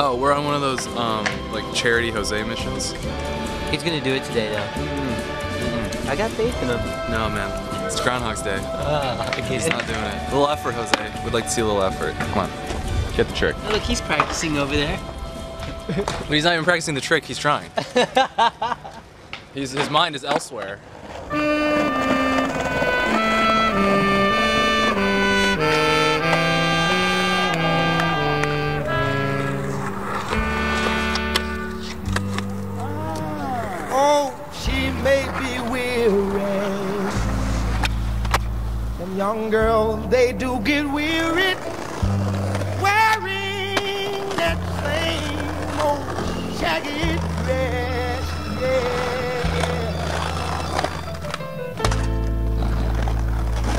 Oh, we're on one of those um like charity Jose missions. He's gonna do it today, though. Mm-hmm. I got faith in him. No, man. It's Groundhog's Day. Ah, I He's not doing it. A little effort, Jose. We'd like to see a little effort. Come on. Get the trick. Oh, look, he's practicing over there. But he's not even practicing the trick, he's trying. he's, his mind is elsewhere. May be weary. Them young girls, they do get weary wearing that same old shaggy dress. Yeah.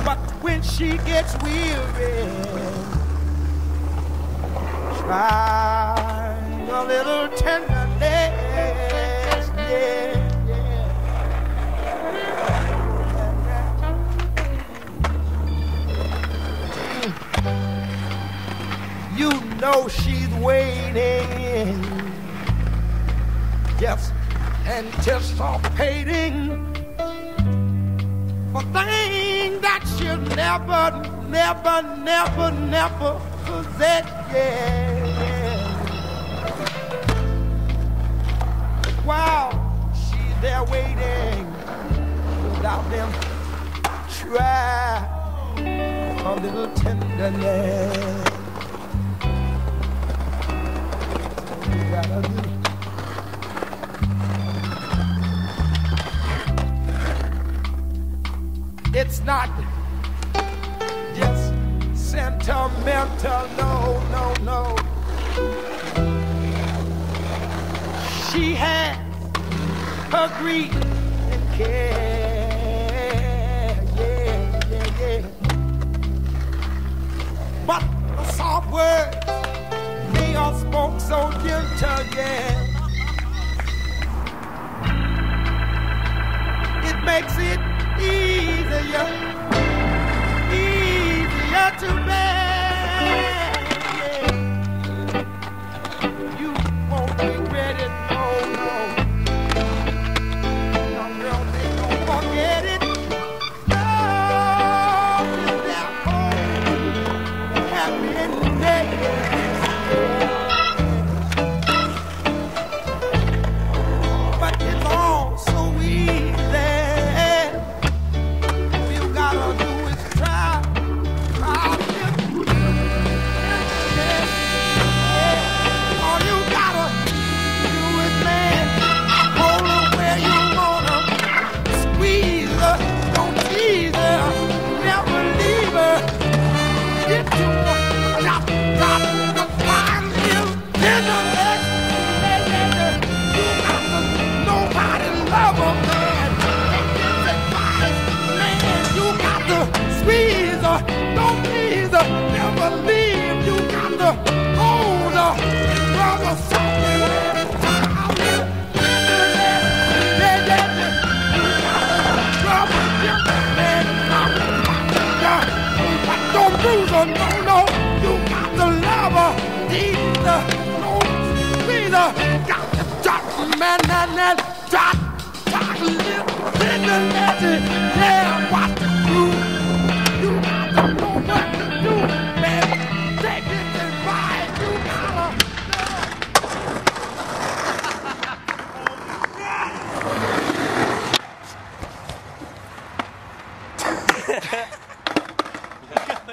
But when she gets weary, try a little tenderness. Yeah. Know she's waiting, yes anticipating for things that she'll never, never, never, never possess. Yeah. While she's there waiting, without them, try a little tenderness. It's not just sentimental, no, no, no. She has her grief and care, yeah, yeah, yeah. But the soft words, spoke so gentle, yeah. It makes it easier, easier to bear. Squeeze her, uh, don't tease her, uh, never leave. You got to hold her, rub her softly. Rub her don't lose her, no, no. You got to love her, drop, man, man, man, drop, drop, little, little, little, yeah, what. You